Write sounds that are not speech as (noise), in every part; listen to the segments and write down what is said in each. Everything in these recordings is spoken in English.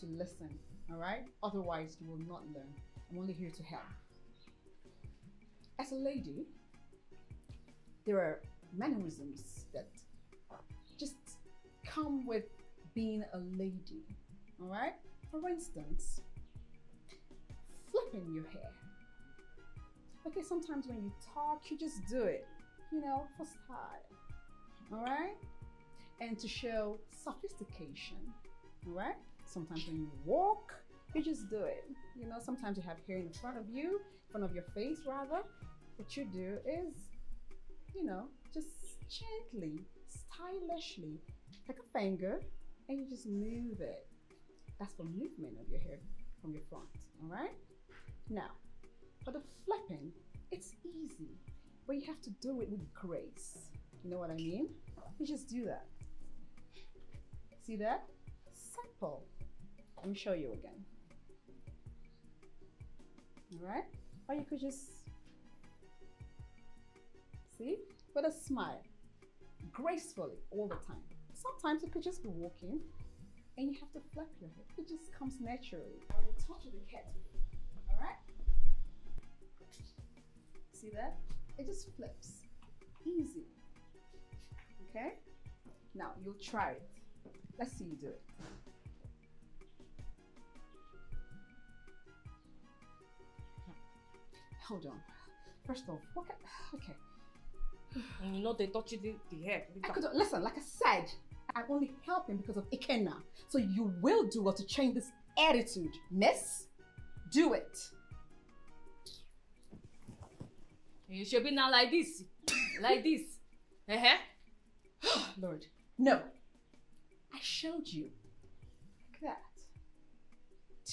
to listen, all right? Otherwise, you will not learn. I'm only here to help. As a lady, there are mannerisms that just come with being a lady, all right? For instance, flipping your hair. Okay, sometimes when you talk, you just do it, you know, for style, all right? And to show sophistication, all right? Sometimes when you walk, you just do it. You know, sometimes you have hair in front of you, in front of your face, rather. What you do is, you know, just gently, stylishly, take a finger and you just move it. That's the movement of your hair from your front, all right? Now, for the flipping, it's easy, but you have to do it with grace. You know what I mean? You just do that. See that? Simple. Let me show you again. All right? Or you could just see with a smile, gracefully all the time. Sometimes you could just be walking and you have to flip your head. It just comes naturally. I will touch the cat. All right? See that? It just flips. Easy. Okay? Now you'll try it. Let's see you do it. Hold on. First off, what can, okay. You know they touch the, the hair. I could listen, like I said, I'm only helping because of Ikenna. So you will do what to change this attitude, miss. Do it. You should be now like this. like this. Uh-huh. (gasps) Lord, no. I showed you. Like that.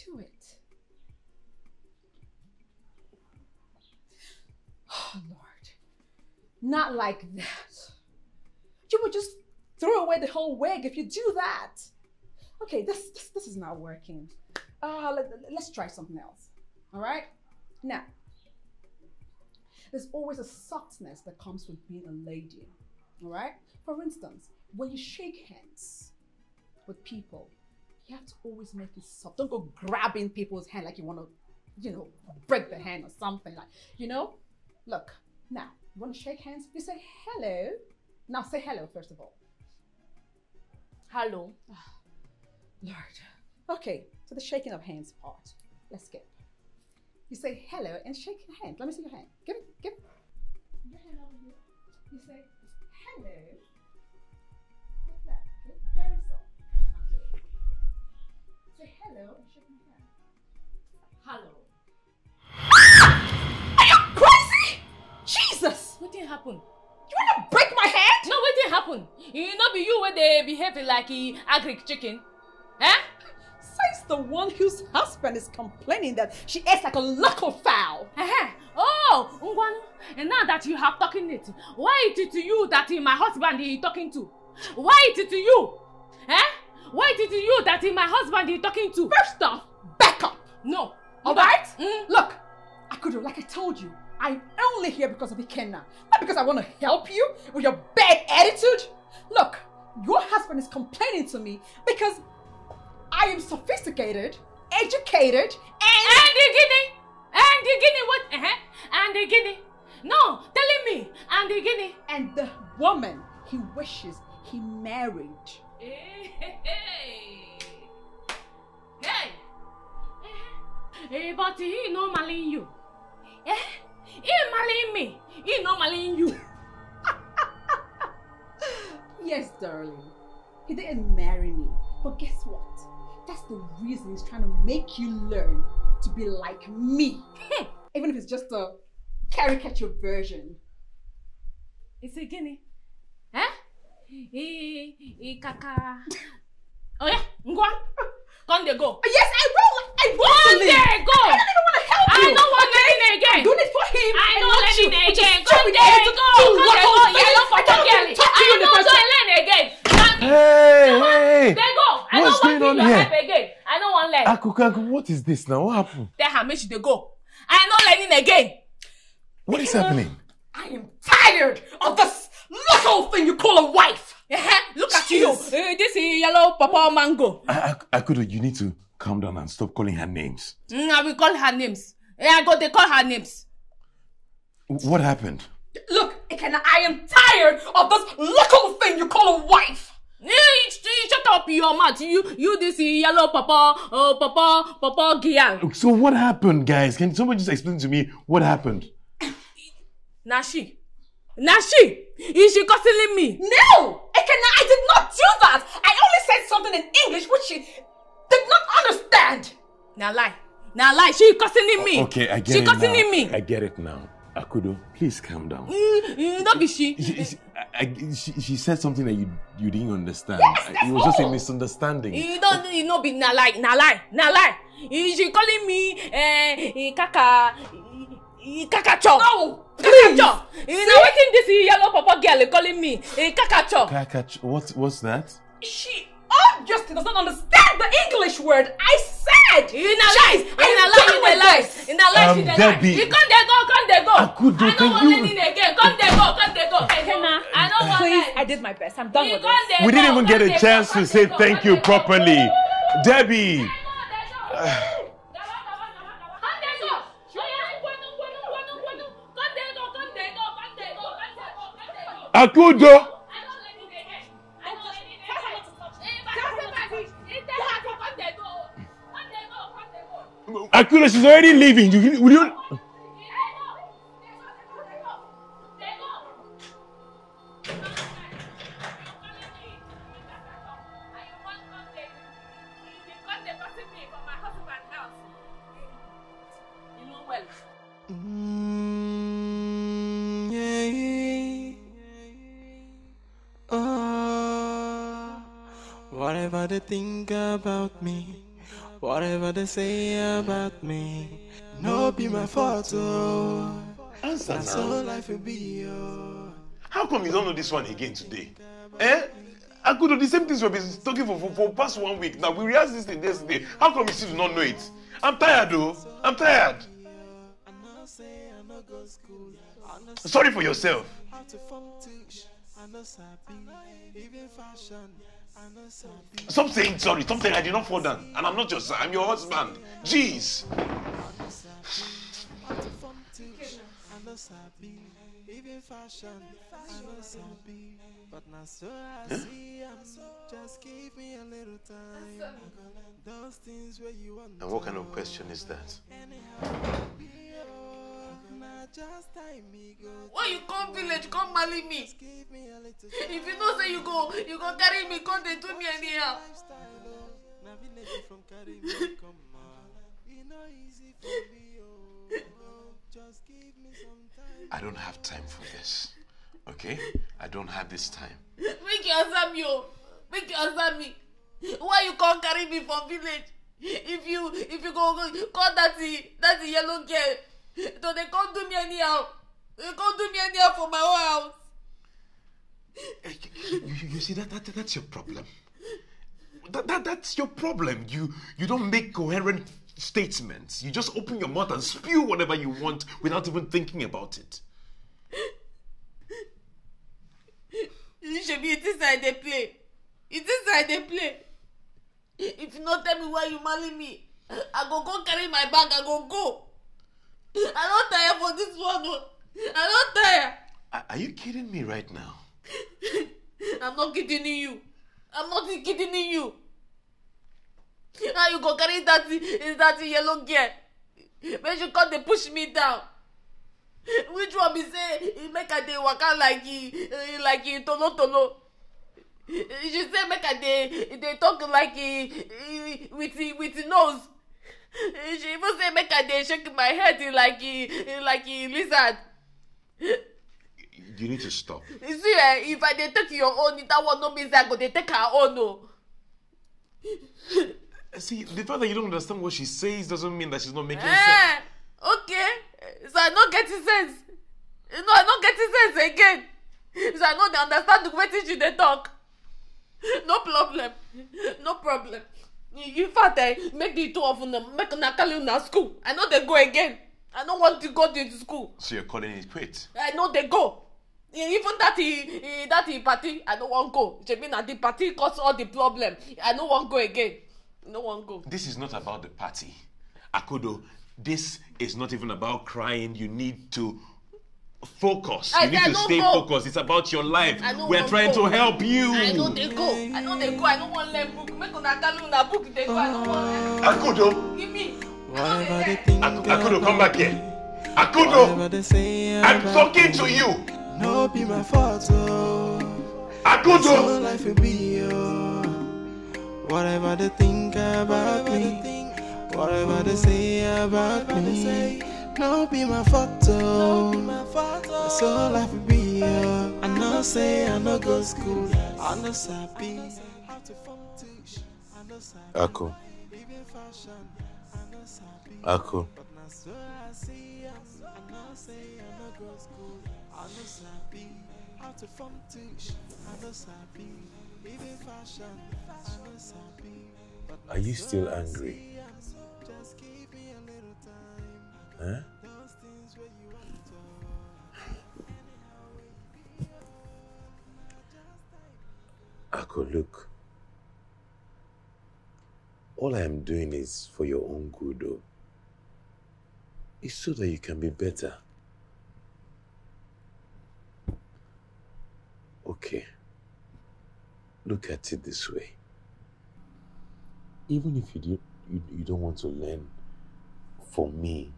Do it. Oh, Lord. Not like that. You would just throw away the whole wig if you do that. Okay, this this, this is not working. Uh, let, let's try something else. All right? Now, there's always a softness that comes with being a lady. All right? For instance, when you shake hands with people, you have to always make it soft. Don't go grabbing people's hand like you want to, you know, break the hand or something like, you know? Look, now, you want to shake hands? You say hello. Now say hello, first of all. Hello. (sighs) Lord. Okay, so the shaking of hands part. Let's skip. You say hello and shake your hand. Let me see your hand. Give it, give it. Your hand over here. You say hello. Like that, okay? Very soft. Now do it. Say hello and shake my hand. Hello. Did happen? You wanna break my head. No, what did happen? You know be you where they behave like a agric chicken. Eh? Says the one whose husband is complaining that she acts like a local fowl. Oh, Ngwanu. And now that you have talking it, why is it to you that my husband is talking to? Why is it to you? Eh? Why is it to you that my husband is talking to? First off, back up. No. All right? Mm. Look, I could have, like I told you, I'm only here because of Ikenna. Not because I want to help you with your bad attitude. Look, your husband is complaining to me because I am sophisticated, educated, and. And guinea. And guinea what? Uh-huh. And the guinea. No, telling me. And guinea. and the woman he wishes he married. Hey, hey, hey. Hey. Eh, but he no maling you. Eh? He maling me. He no maling you. Yes, darling. He didn't marry me. But guess what? That's the reason he's trying to make you learn to be like me. Even if it's just a caricature version. It's a guinea. Eh? He, he kaka. (laughs) Oh yeah, ngwa. Come they go. Yes, I will. I want to leave. they go. I don't even want to help I you. don't want okay? learning again. I'm doing it for him. I and know not you, learning which is again. stupid Come they attitude. go. You Come they local go. thing. Yellow for I can't girl. even talk to you in I the know first don't place. learn again. Come- Hey, hey! They go. I What's don't want on to here? help again. I don't want learn. Akuku, Akuku, what is this now? What happened? Tell her make she dey go. I no learning again. What is happening? I am tired of this little thing you call a wife. Eh, Look at you. Eh, this is yellow papa mango. I, I, Akudo, you need to calm down and stop calling her names. Mm, I will call her names. Yeah, I go they call her names. What happened? Look, Ikenna, I am tired of this little thing you call a wife. Eh, sh- sh- shut up your mouth. You you this yellow papa uh, papa papa girl. So what happened, guys? Can somebody just explain to me what happened? (coughs) Na she. Na she. Is she cussing me? No, Ikenna, I did not do that. I only said something in English which she did not understand. Now lie. Now lie. She cussing me. Okay, I get she it cussing now. me. I get it now. Akudo, please calm down. Mm, mm, not be she. She, she, I, I- she, she said something that you you didn't understand. Yes, that's it was just a misunderstanding. You don't you know be na lie, na lie, na lie. She calling me eh, kaka kaka chop. No, Kaka please. chop. You know wetin this yellow papa girl calling me? Eh, kaka chop. Kakach, what what's that? She obviously does not understand the English word I said. You na lie, Jeez, you I na am lie, done you with na lie, this. you na lie, Um, she dey Debbie. lie. You come dey go, come dey go. Akudo, I can no wan you- learning again. Come dey go, come dey go. Ikenna, I no wan please, learn. I did my best. I'm done You with come this. dey We didn't even get come a dey chance go, to come say dey go, thank come you dey go. properly. Debbie! Akudo! Akudo, she's already leaving. You, will you? Mm. Oh, whatever they think about me, whatever they say about me, no be my fault. Oh, Answer that's all life will be. Oh. How come you don't know this one again today? Eh? I could do the same things we've been talking for, for, for past one week. Now we realized this thing yesterday. How come you still do not know it? I'm tired though. I'm tired. Sorry for yourself. Saying sorry. Stop saying I did not fall down. And I'm not your son. I'm your husband. Jeez. Even fashion, I know sabi. But now so I see, I'm just give me a little time. Those things where you want. And what kind of question is that? Now just time me go. When you come village, come marry me. If you know say you go, you go carry me, come dey do me anyhow. I don't have time for this. Okay? I don't have this time. Make you answer me, oh. Make you answer me. Why you come carry me from village? If you if you go go call that that yellow girl, (laughs) so they come do me anyhow. They come do me anyhow for my own house. Eh, You, you, you see that, that that's your problem. That, that that's your problem. You you don't make coherent statements. You just open your mouth and spew whatever you want without even thinking about it. You should be it is I dey play. It is I dey play. If you no tell me why you marry me, I go go carry my bag, I go go. I don tire for this one. oh. I don tire. Are, you kidding me right now? (laughs) I'm not kidding you. I'm not kidding you. Now you go carry that that yellow girl. Make you come dey push me down. Which one be say e make I dey waka like e like e tolo tolo? She say make I dey dey talk like e e with e with e nose. She even say make I dey shake my head like e like e lizard. You need to stop. You see eh if i dey take your own that one no mean say i go dey take her own o. See, the fact that you don't understand what she says doesn't mean that she's not making sense. Eh, okay so i no get sense know i no get sense again so i no dey understand wetin she dey talk no problem no problem in fact eh make the two of una make una carry una school i no dey go again i no want to go to school So you're calling it quits. i no dey go even that he, he that he party i no wan go shebi na the party cause all the problem i no wan go again no wan go. This is not about the party. Akudo, this is not even about crying. You need to focus. I you need I to don't stay go. focused. It's about your life. We're wan trying go. to help you. i no dey go i no dey go i no wan learn book make una carry una book dey go i no wan learn Akudo, give me. Whatever they think Ak- Akudo, come back here. Akudo, they I'm talking to you. No be my fault, oh. Akudo, life will be, oh. Whatever they think about me, whatever they say about me, no be my fault, oh. So life will be, oh. I know say I no go school, I know sabi how to form teach, I know Ako, fashion, I know sabi. Ako, But now so I see I know say I no go school, I no sabi how to form teach, I no sabi even fashion, I no sabi. But are you still angry? Huh? Ako, look. All I am doing is for your own good. It's so that you can be better. Okay. Look at it this way. Even if you, do, you, you don't want to learn for me,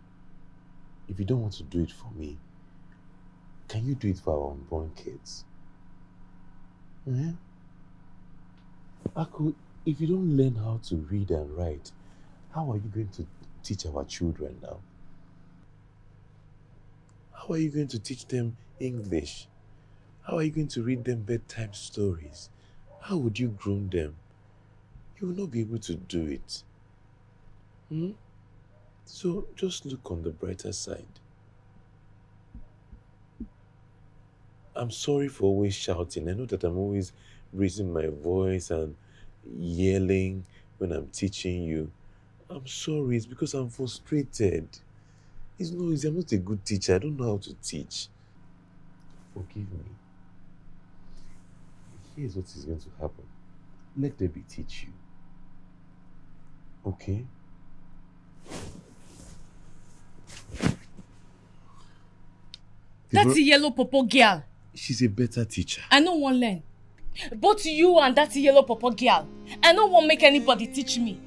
if you don't want to do it for me, can you do it for our unborn kids? Eh? Aku, if you don't learn how to read and write, how are you going to teach our children now? How are you going to teach them English? How are you going to read them bedtime stories? How would you groom them? You will not be able to do it. Hmm? So just look on the brighter side. I'm sorry for always shouting. I know that I'm always raising my voice and yelling when I'm teaching you. I'm sorry, it's because I'm frustrated. It's not easy. I'm not a good teacher. I don't know how to teach. Forgive me. Here's what is going to happen. Let Debbie teach you. Okay? The that bro- yellow popo girl She's a better teacher. i no wan learn both you and that yellow popo girl i no wan make anybody teach me.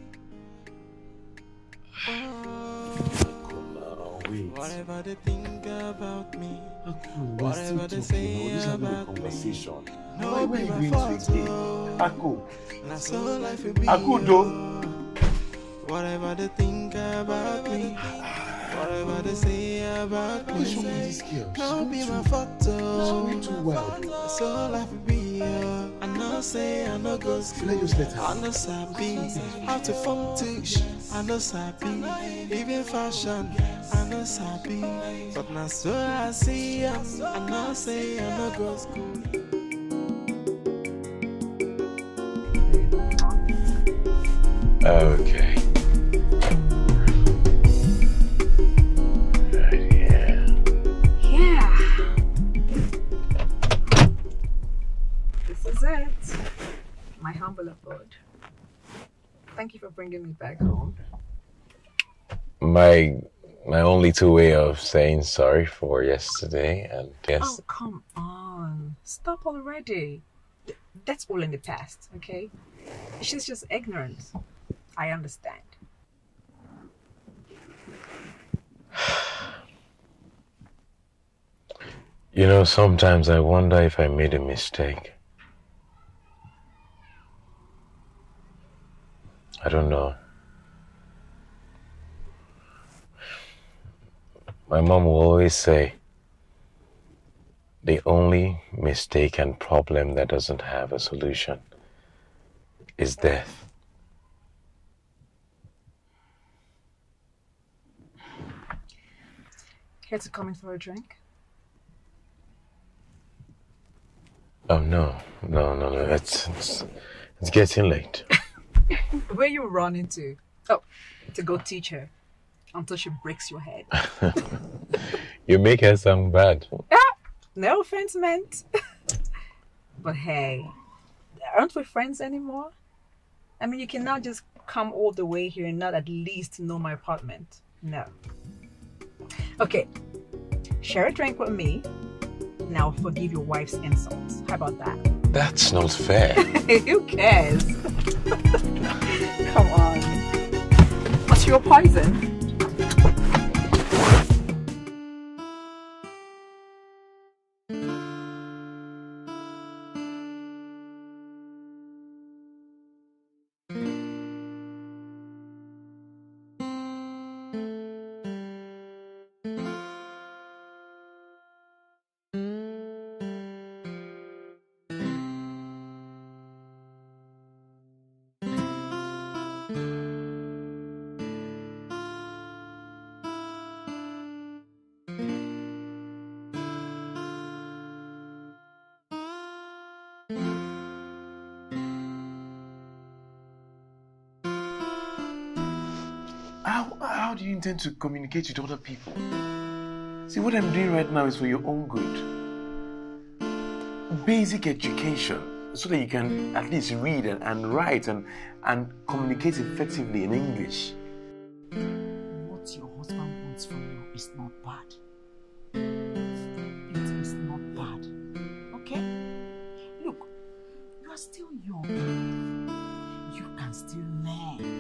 Come now, wait. Whatever they think about me, Aku, we're still Whatever they talking say now. Just having a about me. conversation. no Why were you my going to again? Aku, Now so life will be, Akudo. oh. Whatever they think about me, ah, they say about what is wrong me, this girl? Be too- my fault, She's too wild. So life will be. I know say I no go school. Let's let her. I know sabi how to form teach. I know sabi even fashion. I know sabi, but now so I see. I know say I no go school. Okay. My humble abode. Thank you for bringing me back home. My my only two way of saying sorry for yesterday and yes Oh, come on. Stop already. That's all in the past, okay? She's just ignorant. I understand. (sighs) You know, sometimes I wonder if I made a mistake. I don't know. My mom will always say the only mistake and problem that doesn't have a solution is death. Here to come in for a drink? Oh no, no, no, no! It's it's, it's getting late. (laughs) Where you run into? Oh, to go teach her until she breaks your head. (laughs) You make her sound bad. Ah, no offense meant. (laughs) but hey, aren't we friends anymore? I mean, you cannot just come all the way here and not at least know my apartment. No. Okay, share a drink with me. Now forgive your wife's insults. How about that? That's not fair. Who cares? Come on. What's your poison? Do you intend to communicate with other people? See, what I'm doing right now is for your own good. Basic education, so that you can at least read and, and write and, and communicate effectively in English. What your husband wants from you is not bad. It is not bad. Okay? Look, you are still young. You can still learn.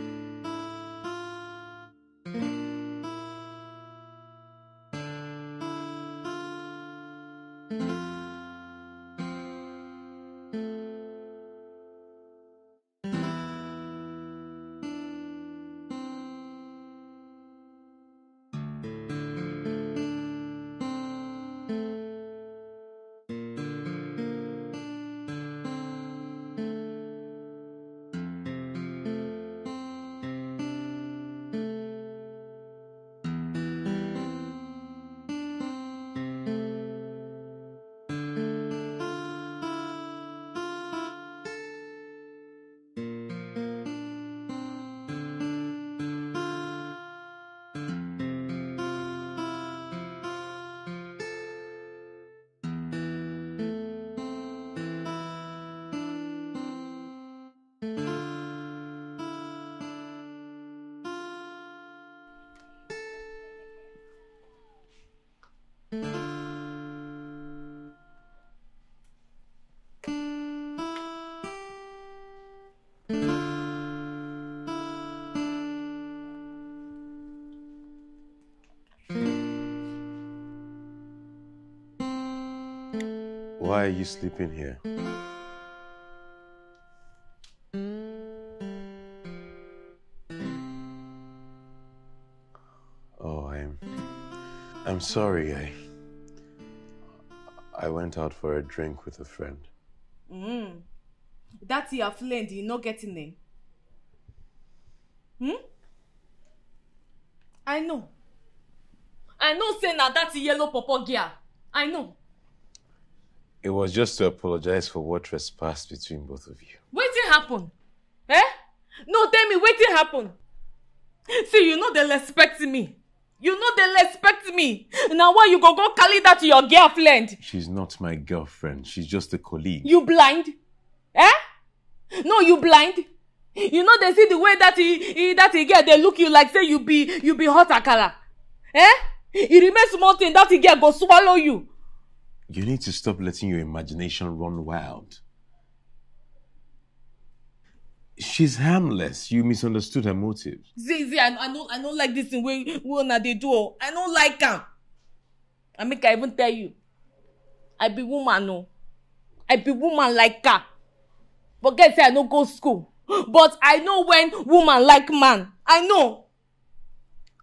Why are you sleeping here? Oh, I'm I'm sorry. I I went out for a drink with a friend. Mm. That your friend, you're not getting name. Hmm? I know. I know say na that yellow pawpaw girl. I know. It was just to apologize for what trespassed between both of you. Wetin happen? Eh? No, tell me wetin happen? See, you know they respect me. You know they respect me. Now why you go go carry that to your girlfriend? She's not my girlfriend. She's just a colleague. You blind? Eh? No, you blind? You know they see the way that he, he that he girl they look you like say you be you be hot akara. Eh? E remain small thing that he girl go swallow you. You need to stop letting your imagination run wild. She's harmless. You misunderstood her motives. See, I, I no I no like this wey wey una dey do. I no like am. I make I even tell you. I be woman no. I be woman like her. Forget say I no go school. (gasps) But I know when woman like man. I know.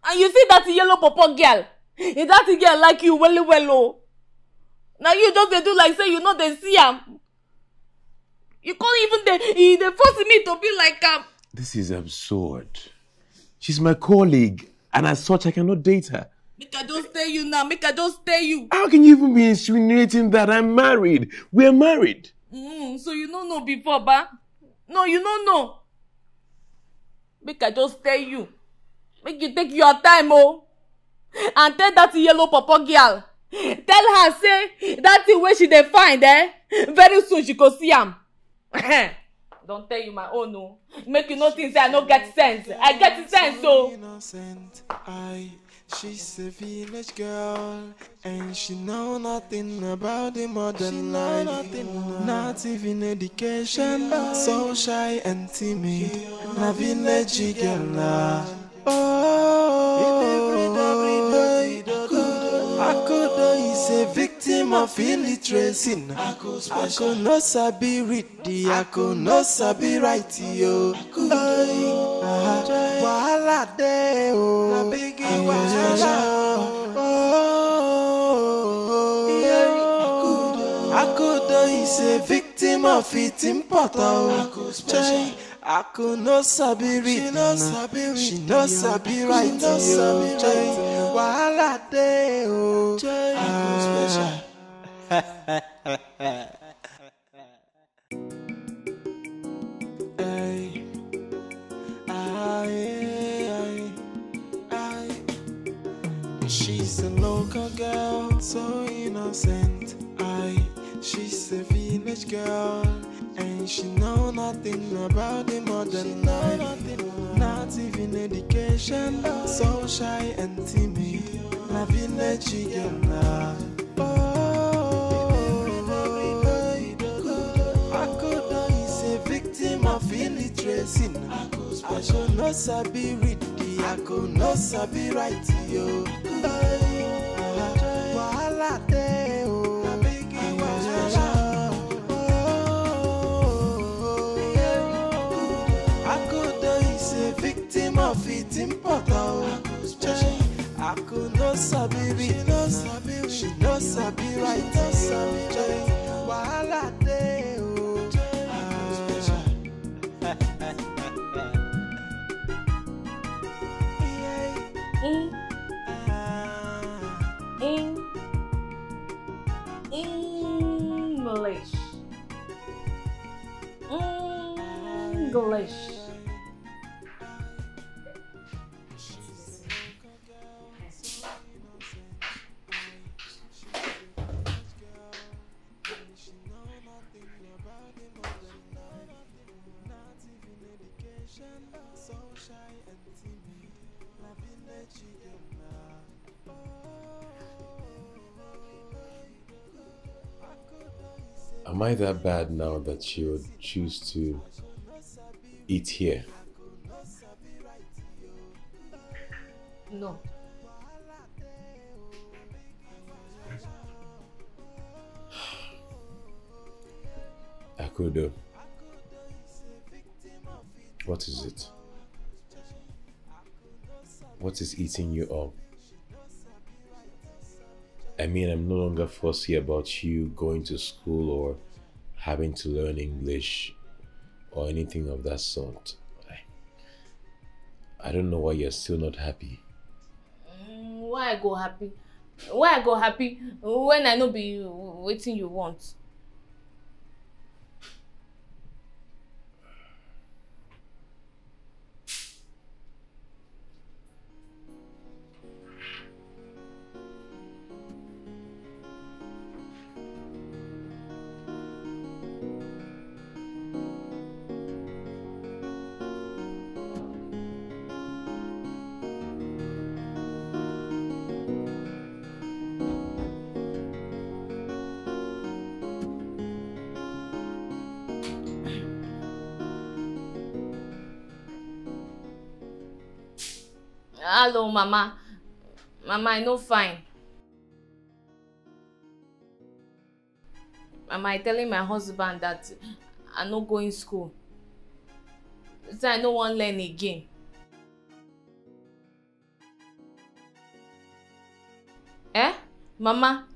And you see that yellow pawpaw girl? If that girl like you well well o. Na you just dey do like say you no dey see am. You can't even dey e dey force me to be like am. This is absurd. She's my colleague, and as such, I cannot date her. Make I just tell you now. Make I just tell you. How can you even be insinuating that I'm married? We're married. Mm, so you no know before, ba? No, you no know. Make I just tell you. Make you take your time, oh. And tell that yellow pawpaw girl. (laughs) tell her say dat thing wey she dey find eh very soon she go see am (laughs) don tell you my own o make you no think say i no get sense i get sense o. innocent. I, she's a village girl, and she know nothing about the modern life. Not even education, so shy and timid. Na village girl, na. Oh, victim of illiteracy. Ako no sabi read the Ako no sabi write yo. Ay, ah, Wahala dey o. Na big wahala. Oh, Akudo. Is a victim of it importer o. Chai, Ako no sabi read na. She no sabi write yo. Chai, Wahala dey Ah. Ay. She's a local girl, so innocent. I, she's a village girl, and she know nothing about the modern life. Not even education, so shy and timid. Na village girl, na. Victim of illiteracy. Ako no sabi read the Ako no sabi write yo. Wahala dey o. Akodo is a victim of it importer o. Ako no sabi read, she no sabi write yo. English. Am I that bad now that she would choose to eat here? No. (sighs) Akudo. What is it? What is eating you up? I mean, I'm no longer fussy about you going to school or having to learn English or anything of that sort. I, don't know why you're still not happy. Mm, Why I go happy? Why I go happy when I no be wetin you want? Hello, mama. Mama, I no fine. Mama, I telling my husband that I no going school. Say I no wan learn again. Eh? Mama,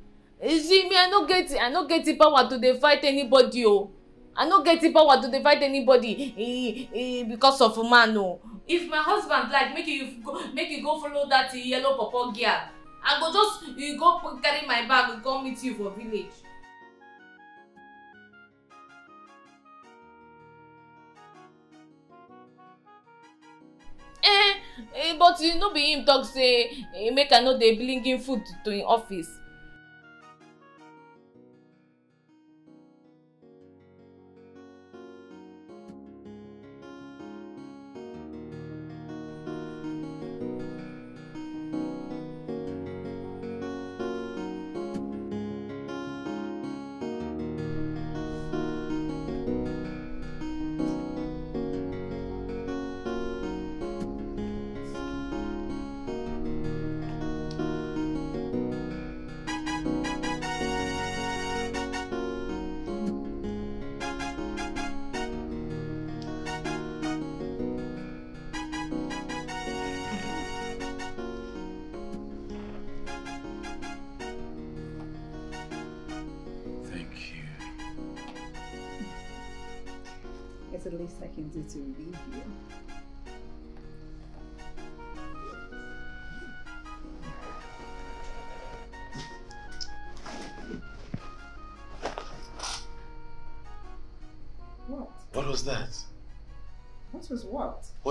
you see me, I no get I no get the power to dey fight anybody o. I no get the power to dey fight anybody eh, eh, because of man o. If my husband like make you go make you go follow that yellow pawpaw girl, I go just you go carry my bag come meet you for village. Eh, eh, but you no be him talk say eh, make I no dey bring him food to him office.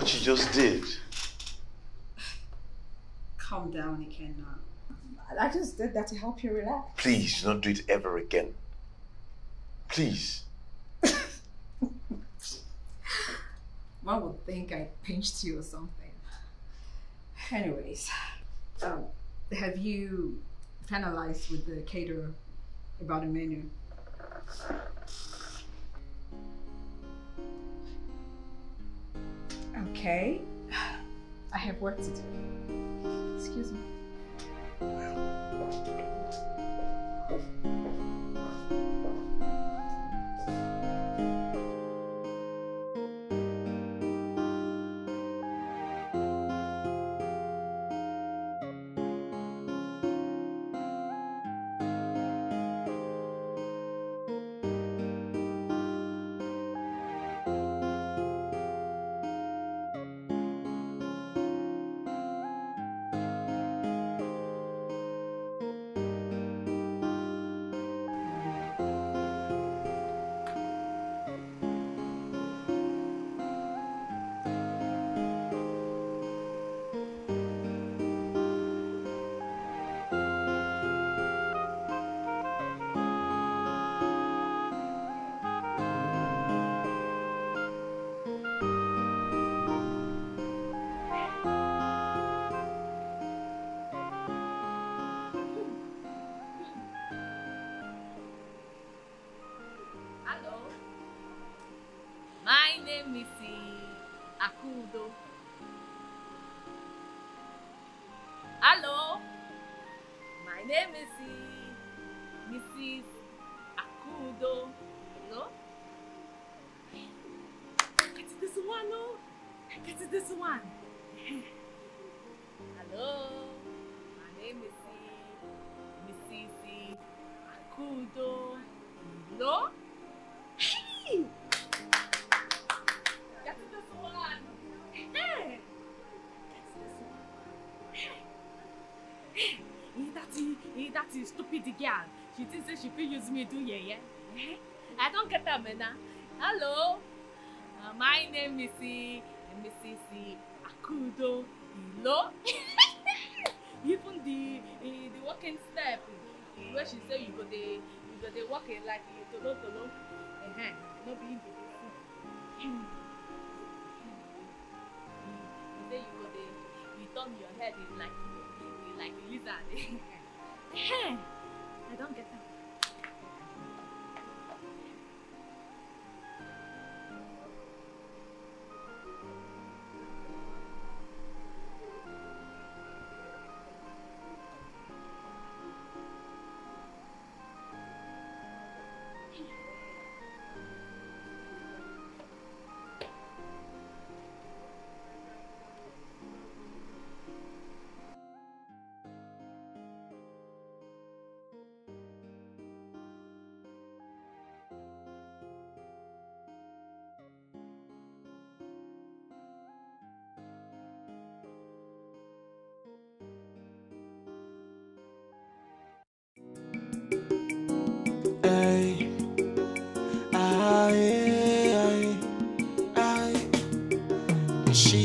What? What you just did? Calm down, Ikenna. I just did that to help you relax. Please, do not do it ever again. Please. (laughs) One would think I pinched you or something. Anyways, um, have you finalized with the caterer about the menu? Okay. (sighs) I have work to do. Excuse me. My name is Mrs. Akudo. Hello. Get this one, no. Get this one. Me do yeah yeah. (laughs) I don't get that, man. Hello. Uh, my name is uh, Mrs. Akudo Ilo. (laughs) Even the uh, the walking step uh, where she say you go dey you go dey walk it like uh, tolo tolo. Uh-huh. No be him be the fool. You say you go dey you turn your head in like like lizard. Eh-heh. (laughs) I don't get that.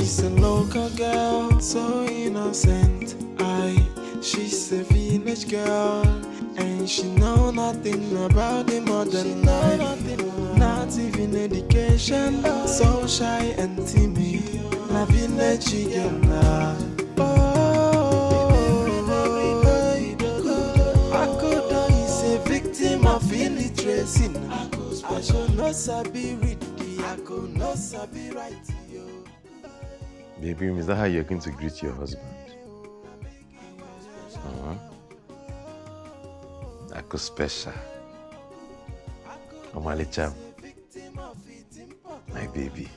She's a local girl, so innocent. Ay, she's a village girl, and she know nothing about the modern life. Not even education, so shy and timid. La village girl. Oh, uh. Akudo is a victim of illiteracy. I should not sabi read, I could not sabi write. Baby, is that how you're going to greet your husband? Uh-huh. Ako special. Omalicham. My baby.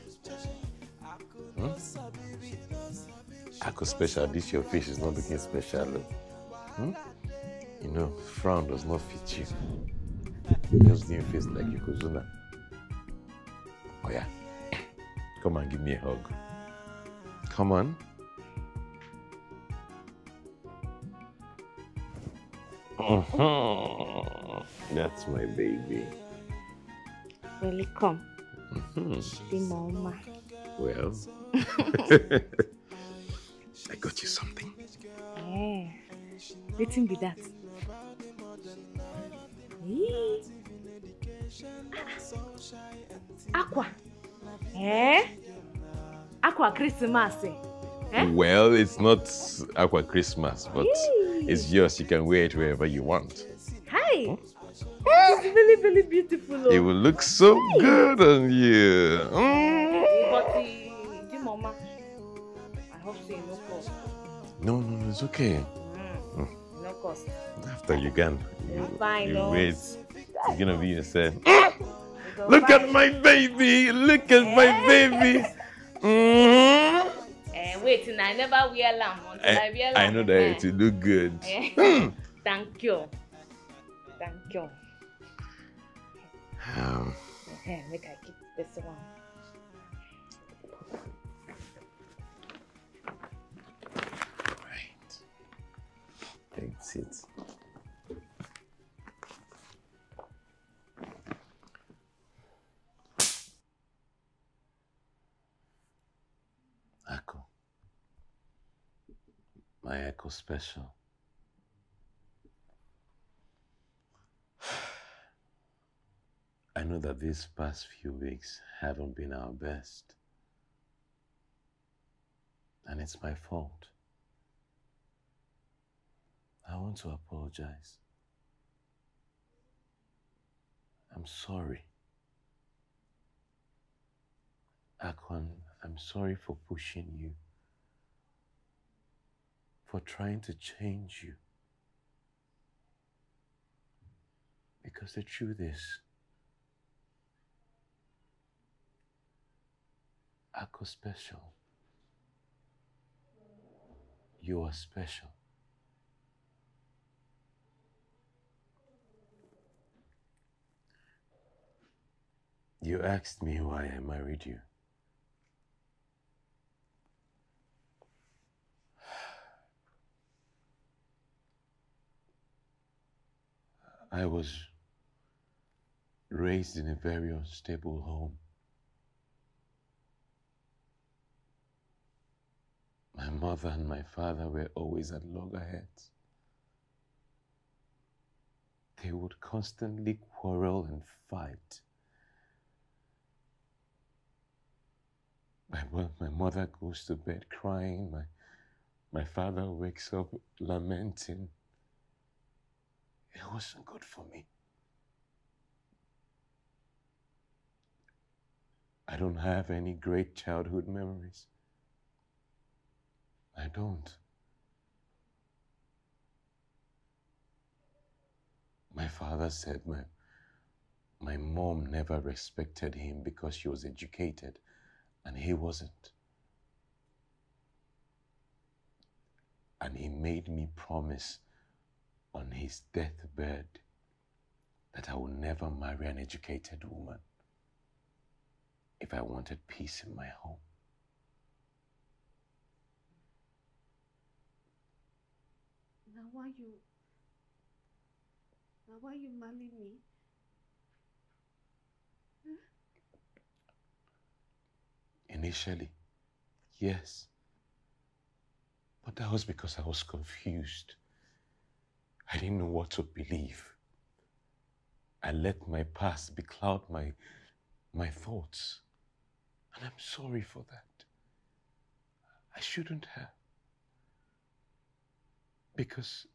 Hmm? Ako special. This your face is not looking special. Hmm? You know, frown does not fit you. You Just doing face like Yokozuna. Oh yeah. Come and give me a hug. Come on. Mhm. (laughs) That's my baby. Welcome, Mhm. the mama. Well, (laughs) I got you something. Eh, wetin be that? Ee. Aqua. Eh? Aqua Christmas. Eh? Well, it's not Aqua Christmas, but it's yours. You can wear it wherever you want. Hi. It's really, really beautiful. It Oh. will look so good on you. Mm. But the, the mama, I hope so no cost. No, no, it's okay. Mm. No cost. After you can, you, Fine, you no. wait. You're gonna be yourself. Look at my baby! Look at my baby! Mm. Eh, wait, I never wear lamb until I, I, wear I know that Eh. it will look good. Eh. (laughs) Thank you. Thank you. Um, Eh, make I keep this one. right. That's it. My Echo special. (sighs) I know that these past few weeks haven't been our best. And it's my fault. I want to apologize. I'm sorry. Akon, I'm sorry for pushing you, for trying to change you. Because the truth is, Ako special. You are special. You asked me why I married you. I was raised in a very unstable home. My mother and my father were always at loggerheads. They would constantly quarrel and fight. My, my mother goes to bed crying. My, my father wakes up lamenting. It wasn't good for me. I don't have any great childhood memories. I don't. My father said my, my mom never respected him because she was educated and he wasn't. And he made me promise on his deathbed that I would never marry an educated woman if I wanted peace in my home. Now why you now why you marry me? Initially, yes. But that was because I was confused. I didn't know what to believe. I let my past becloud my, my thoughts. And I'm sorry for that. I shouldn't have. Because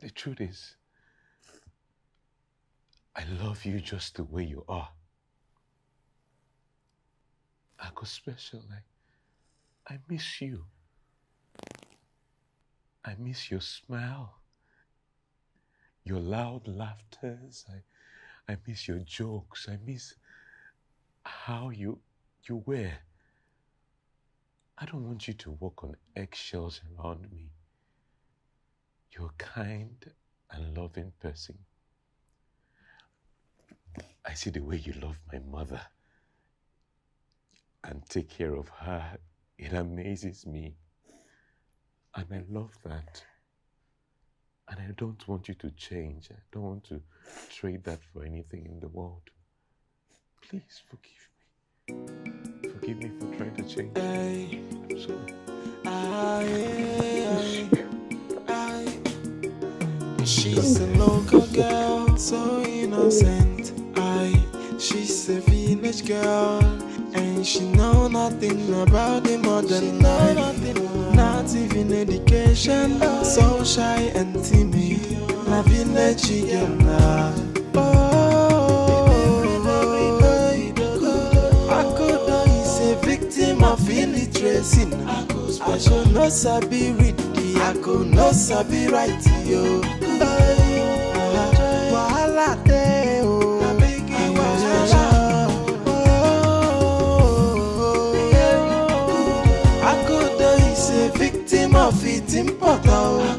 the truth is, I love you just the way you are. I go special. I, I miss you. I miss your smile, your loud laughters. I, I miss your jokes. I miss how you you were. I don't want you to walk on eggshells around me. You're a kind and loving person. I see the way you love my mother. and take care of her. It amazes me. And I love that. And I don't want you to change. I don't want to trade that for anything in the world. Please forgive me. Forgive me for trying to change. Hey, I'm sorry. I, I, she's a local girl, so innocent. I, she's a village girl, and she know nothing about the modern life. Not even education, so shy and timid. La village girl. Oh, Akodo is a victim of illiteracy. I should not sabi read the I could not sabi write yo. Wahala of it importer o.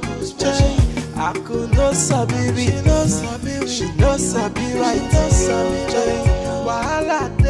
I could not sabi read, she no sabi write yo. Wahala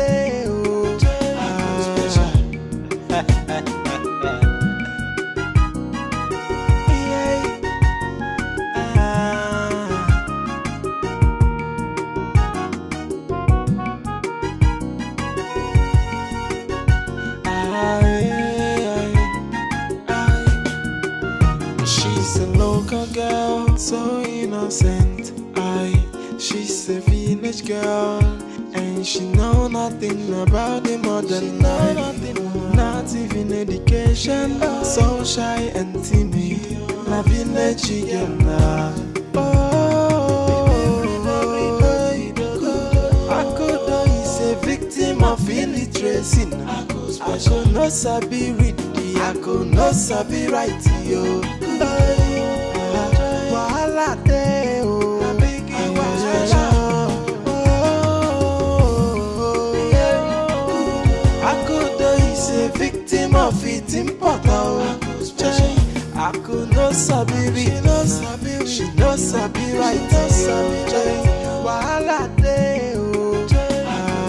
sabi write yo.